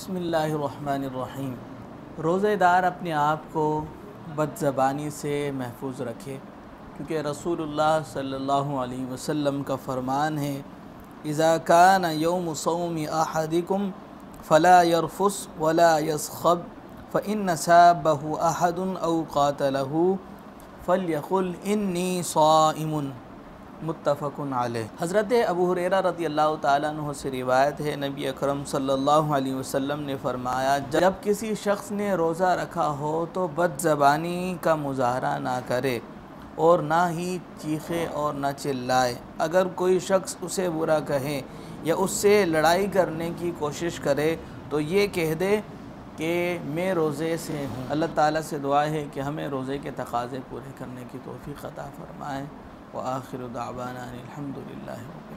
بسم اللہ الرحمن الرحیم۔ روزہ دار اپنے آپ کو بد زبانی سے محفوظ رکھے، کیونکہ رسول اللہ صلی اللہ علیہ وسلم کا فرمان ہے، اذا کان یوم صوم احدکم فلا يرفس ولا يسخب فإن سابه احد او قاتله فلیقل انی صائم. متفق علیہ۔ حضرت ابو حریرہ رضی اللہ تعالیٰ عنہ سے روایت ہے، نبی اکرم صلی اللہ علیہ وسلم نے فرمایا، جب کسی شخص نے روزہ رکھا ہو تو بد زبانی کا مظاہرہ نہ کرے اور نہ ہی چیخے اور نہ چلائے۔ اگر کوئی شخص اسے برا کہے یا اس سے لڑائی کرنے کی کوشش کرے تو یہ کہہ دے کہ میں روزے سے ہوں۔ اللہ تعالیٰ سے دعا ہے کہ ہمیں روزے کے تقاضے پورے کرنے کی توفیق عطا فرمائیں وآخر دعوانا أن الحمد لله رب